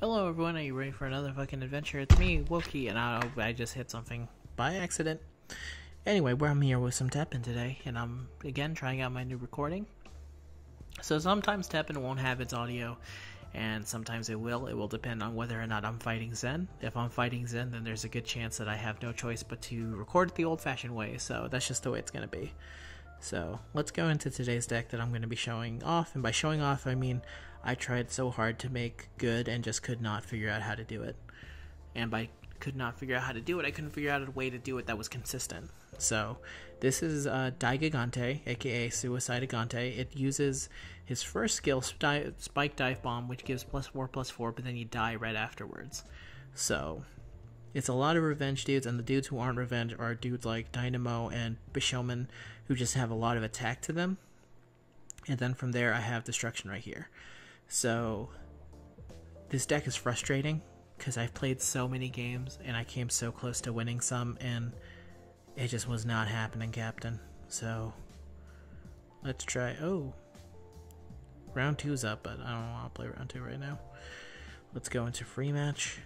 Hello everyone, are you ready for another fucking adventure? It's me, Wokey, and I, I just hit something by accident. Anyway, we're I'm here with some Teppen today, and I'm again trying out my new recording. So sometimes Teppen won't have its audio, and sometimes it will. It will depend on whether or not I'm fighting Zen. If I'm fighting Zen, then there's a good chance that I have no choice but to record it the old-fashioned way. So that's just the way it's gonna be. So let's go into today's deck that I'm going to be showing off. And by showing off, I mean I tried so hard to make good and just could not figure out how to do it. And by could not figure out how to do it, I couldn't figure out a way to do it that was consistent. So this is uh, Daigigante, aka Suicide Gigante. It uses his first skill, Spike Dive Bomb, which gives plus 4 plus 4, but then you die right afterwards. So it's a lot of revenge dudes, and the dudes who aren't revenge are dudes like Dynamo and Bishoman, who just have a lot of attack to them. And then from there, I have Destruction right here. So this deck is frustrating because I've played so many games and I came so close to winning some, and it just was not happening, Captain. So let's try. Oh, round two's up, but I don't want to play round two right now. Let's go into free match.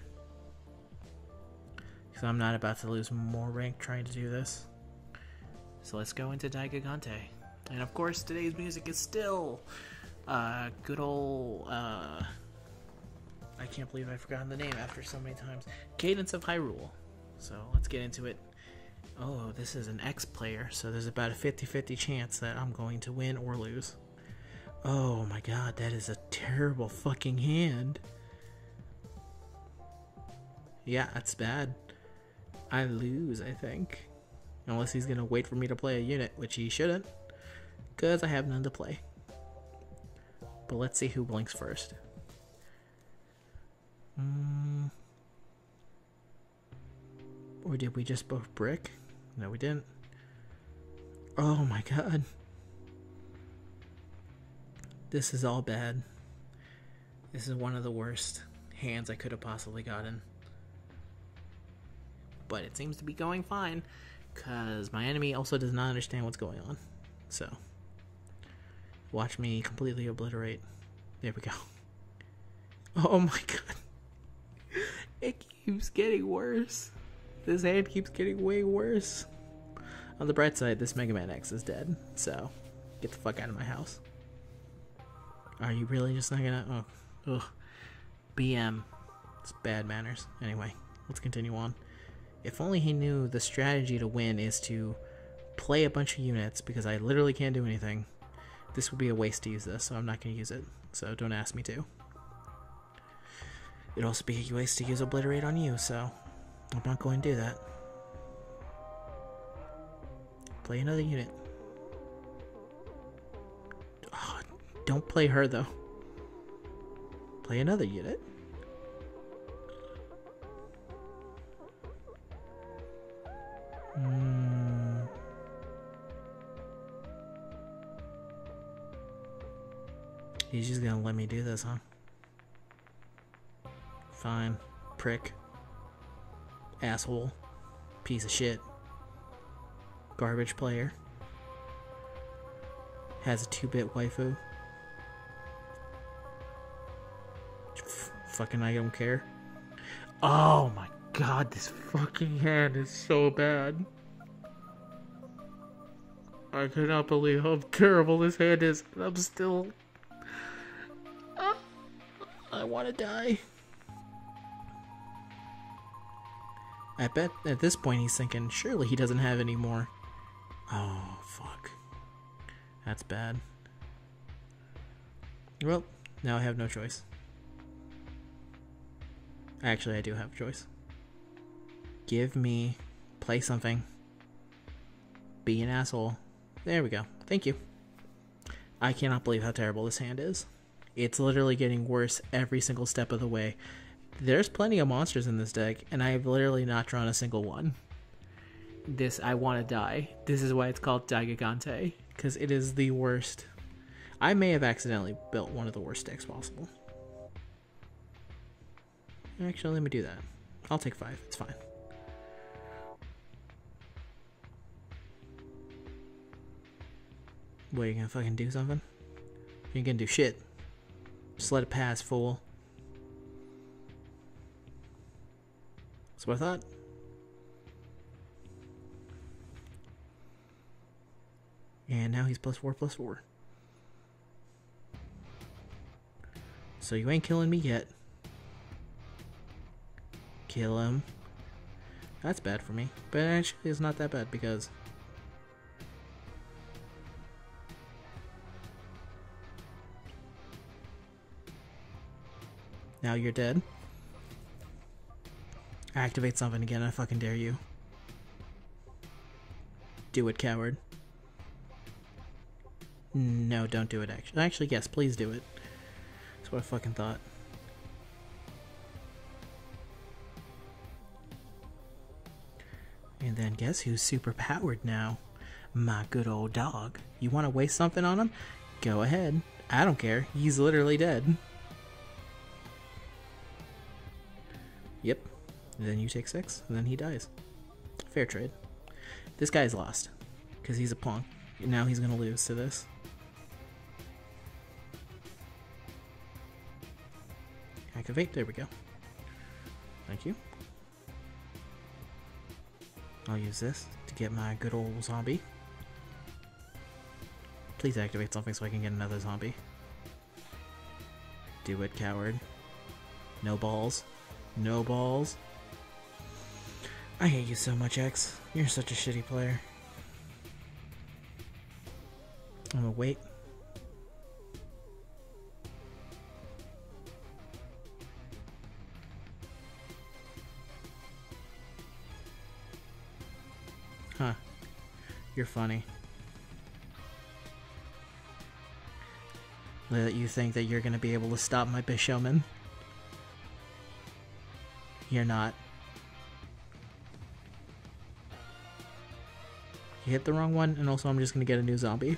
Because I'm not about to lose more rank trying to do this. So let's go into Daigigante. And of course, today's music is still uh, good old. Uh, I can't believe I've forgotten the name after so many times. Cadence of Hyrule. So let's get into it. Oh, this is an X player, so there's about a 50 50 chance that I'm going to win or lose. Oh my god, that is a terrible fucking hand. Yeah, that's bad. I lose, I think. Unless he's gonna wait for me to play a unit, which he shouldn't. Because I have none to play. But let's see who blinks first. Mm. Or did we just both brick? No, we didn't. Oh my god. This is all bad. This is one of the worst hands I could have possibly gotten but it seems to be going fine because my enemy also does not understand what's going on. So, watch me completely obliterate. There we go. Oh my god. It keeps getting worse. This hand keeps getting way worse. On the bright side, this Mega Man X is dead, so get the fuck out of my house. Are you really just not gonna? Oh, ugh. BM. It's bad manners. Anyway, let's continue on. If only he knew the strategy to win is to play a bunch of units because I literally can't do anything. This would be a waste to use this, so I'm not going to use it. So don't ask me to. It'd also be a waste to use Obliterate on you, so I'm not going to do that. Play another unit. Oh, don't play her, though. Play another unit. Mm. He's just gonna let me do this, huh? Fine. Prick. Asshole. Piece of shit. Garbage player. Has a 2 bit waifu. F fucking, I don't care. Oh my god, this fucking hand is so bad. I cannot believe how terrible this hand is. I'm still. Uh, I want to die. I bet at this point he's thinking, surely he doesn't have any more. Oh, fuck. That's bad. Well, now I have no choice. Actually, I do have a choice. Give me. Play something. Be an asshole. There we go. Thank you. I cannot believe how terrible this hand is. It's literally getting worse every single step of the way. There's plenty of monsters in this deck, and I have literally not drawn a single one. This, I want to die. This is why it's called Daigigante, because it is the worst. I may have accidentally built one of the worst decks possible. Actually, let me do that. I'll take five. It's fine. What, you gonna fucking do something? You ain't gonna do shit. Just let it pass, fool. That's what I thought. And now he's plus four, plus four. So you ain't killing me yet. Kill him. That's bad for me. But actually, it's not that bad because... Now you're dead. Activate something again, I fucking dare you. Do it, coward. No, don't do it, actually. Actually, yes, please do it. That's what I fucking thought. And then guess who's super powered now? My good old dog. You want to waste something on him? Go ahead. I don't care. He's literally dead. Yep. And then you take six, and then he dies. Fair trade. This guy's lost. Because he's a punk. Now he's going to lose to this. Activate. There we go. Thank you. I'll use this to get my good old zombie. Please activate something so I can get another zombie. Do it, coward. No balls. No balls. I hate you so much, X. You're such a shitty player. I'm gonna wait. Huh. You're funny. That you think that you're gonna be able to stop my Bishoman. You're not. You hit the wrong one, and also I'm just gonna get a new zombie.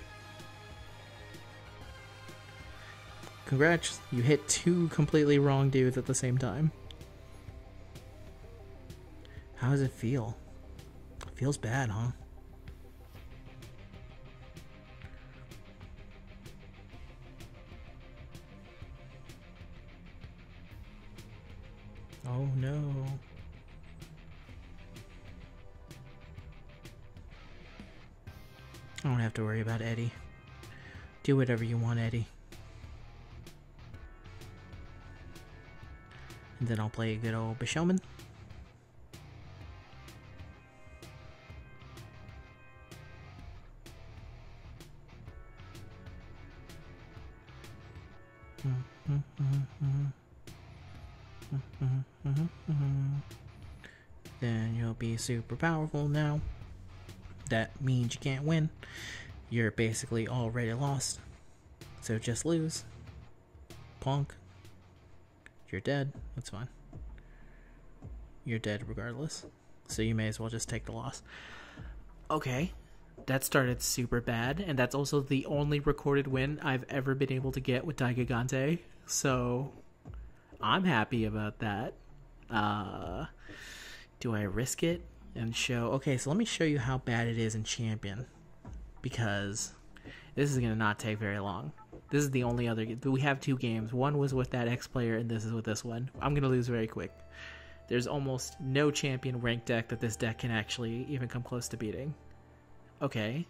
Congrats, you hit two completely wrong dudes at the same time. How does it feel? Feels bad, huh? Oh no. I don't have to worry about Eddie. Do whatever you want, Eddie. And then I'll play a good old Bishoman. Mm-hmm, mm-hmm, mm-hmm. Mm-hmm, mm-hmm. Then you'll be super powerful now. That means you can't win. You're basically already lost. So just lose. Punk. You're dead. That's fine. You're dead regardless. So you may as well just take the loss. Okay. That started super bad, and that's also the only recorded win I've ever been able to get with Daigigante. So I'm happy about that. Uh, do I risk it and show? Okay, so let me show you how bad it is in Champion. Because this is to not take very long. This is the only other. We have two games. One was with that X player, and this is with this one. I'm to lose very quick. There's almost no champion rank deck that this deck can actually even come close to beating. Okay.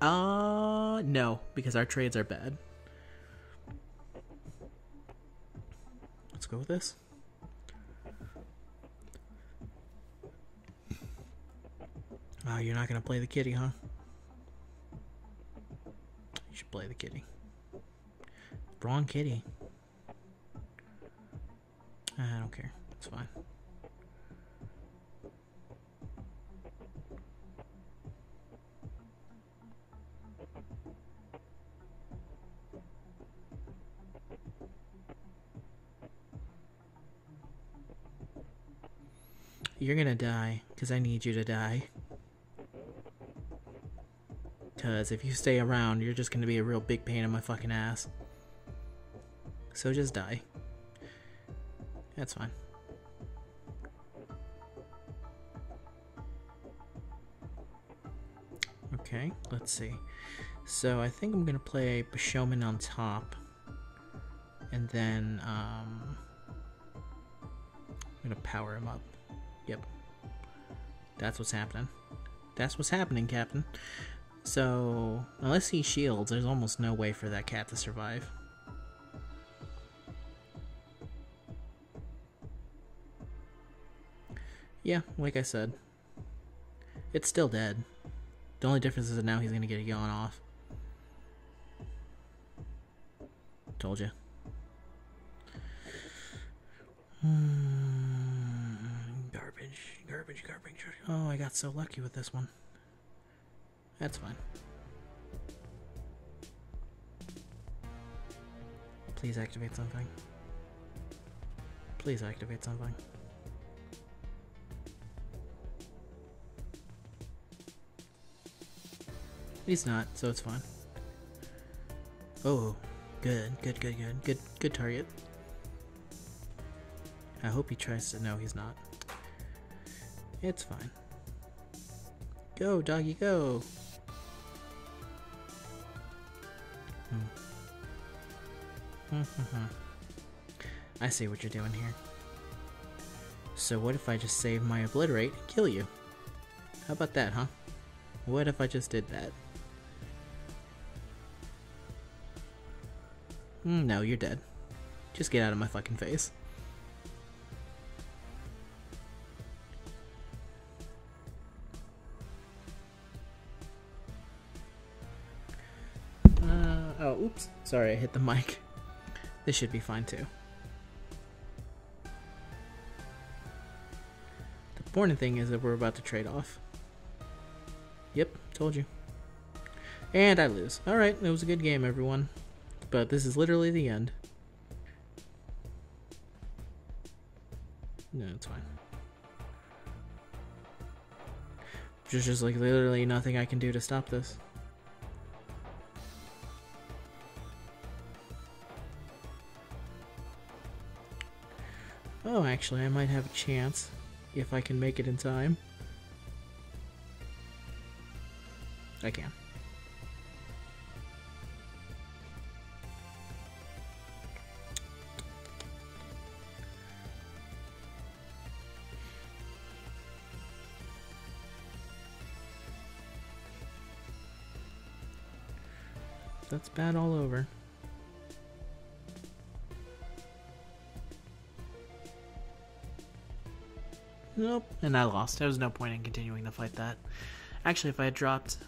Uh, no, because our trades are bad. Go with this. Oh, you're not gonna play the kitty, huh? You should play the kitty. Wrong kitty. Ah, I don't care. It's fine. You're gonna die, because I need you to die. Because if you stay around, you're just gonna be a real big pain in my fucking ass. So just die. That's fine. Okay, let's see. So I think I'm gonna play Bishoman on top. And then, um... I'm gonna power him up. Yep. That's what's happening. That's what's happening, Captain. So, unless he shields, there's almost no way for that cat to survive. Yeah, like I said, it's still dead. The only difference is that now he's gonna get a yawn off. Told you. Oh, I got so lucky with this one. That's fine. Please activate something. Please activate something. He's not, so it's fine. Oh, good, good, good, good, good, good target. I hope he tries to. No, he's not. It's fine. Go, doggy, go. Hmm. I see what you're doing here. So what if I just save my obliterate and kill you? How about that, huh? What if I just did that? Mm, no, you're dead. Just get out of my fucking face. Sorry, I hit the mic. This should be fine too. The important thing is that we're about to trade off. Yep, told you. And I lose. Alright, it was a good game, everyone but this is literally the end. No, it's fine. There's just like literally nothing I can do to stop this. Oh, actually, I might have a chance if I can make it in time. I can. That's bad all over. Nope, and I lost. There was no point in continuing to fight that. Actually, if I had dropped...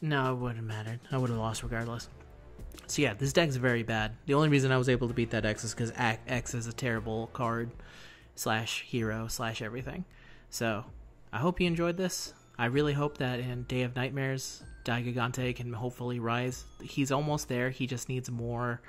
No, it wouldn't have mattered. I would have lost regardless. So yeah, this deck's very bad. The only reason I was able to beat that X is because X is a terrible card slash hero slash everything. So, I hope you enjoyed this. I really hope that in Day of Nightmares, Daigigante can hopefully rise. He's almost there. He just needs more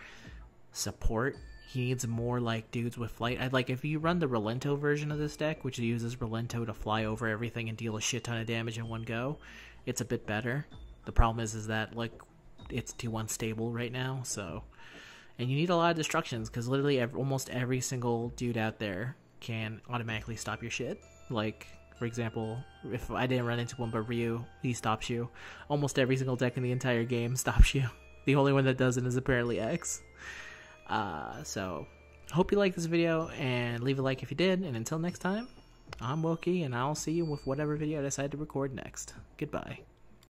support. He needs more like dudes with flight. I'd like if you run the Relento version of this deck, which uses Relento to fly over everything and deal a shit ton of damage in one go, it's a bit better. The problem is is that like it's too unstable right now, so and you need a lot of destructions because literally every, almost every single dude out there can automatically stop your shit. Like for example, if I didn't run into one but Ryu, he stops you. Almost every single deck in the entire game stops you. The only one that doesn't is apparently X. Uh, so, hope you liked this video, and leave a like if you did, and until next time, I'm Wokey, and I'll see you with whatever video I decide to record next. Goodbye.